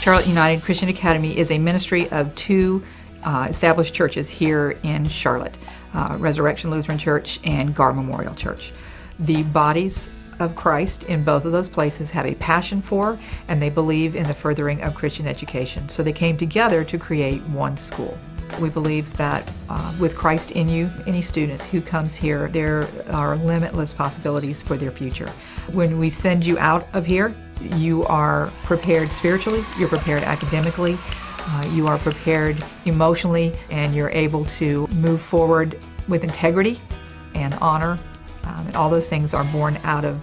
Charlotte United Christian Academy is a ministry of two uh, established churches here in Charlotte uh, Resurrection Lutheran Church and Garr Memorial Church. The bodies of Christ in both of those places have a passion for and they believe in the furthering of Christian education. So they came together to create one school. We believe that uh, with Christ in you, any student who comes here, there are limitless possibilities for their future. When we send you out of here, you are prepared spiritually, you're prepared academically, uh, you are prepared emotionally, and you're able to move forward with integrity and honor. Um, and all those things are born out of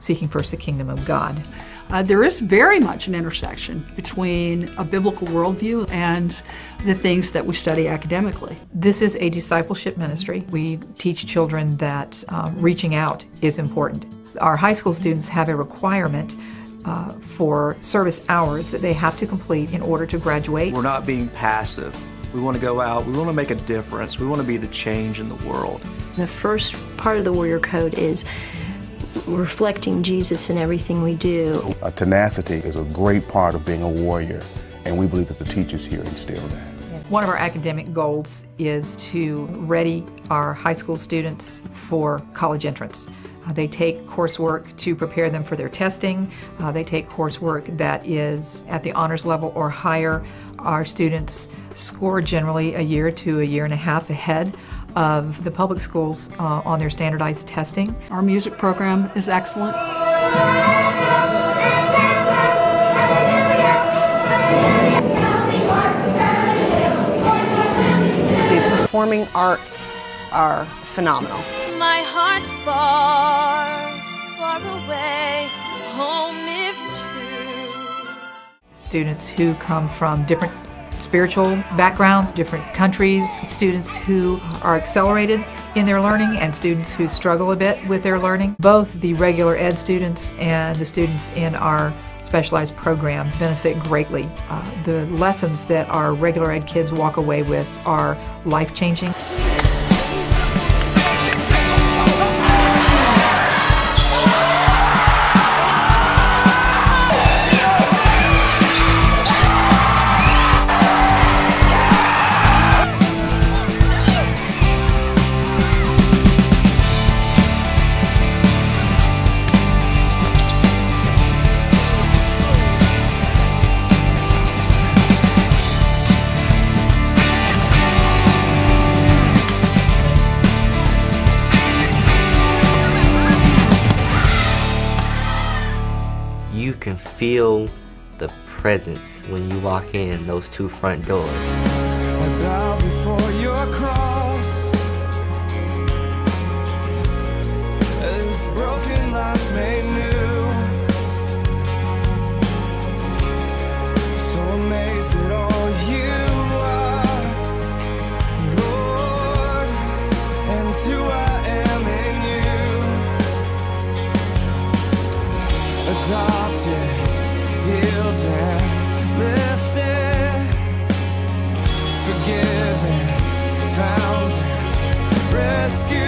seeking first the kingdom of God. Uh, there is very much an intersection between a biblical worldview and the things that we study academically. This is a discipleship ministry. We teach children that um, reaching out is important. Our high school students have a requirement uh, for service hours that they have to complete in order to graduate. We're not being passive. We want to go out, we want to make a difference, we want to be the change in the world. The first part of the Warrior Code is reflecting Jesus in everything we do. A tenacity is a great part of being a warrior, and we believe that the teachers here instill that. One of our academic goals is to ready our high school students for college entrance. Uh, they take coursework to prepare them for their testing. Uh, they take coursework that is at the honors level or higher. Our students score generally a year to a year and a half ahead of the public schools uh, on their standardized testing. Our music program is excellent. The performing arts are phenomenal. My heart's far, far away. Home is true. Students who come from different spiritual backgrounds, different countries, students who are accelerated in their learning and students who struggle a bit with their learning. Both the regular ed students and the students in our specialized program benefit greatly. Uh, the lessons that our regular ed kids walk away with are life-changing. You can feel the presence when you walk in those two front doors. adopted, healed and lifted, forgiven, found, rescued.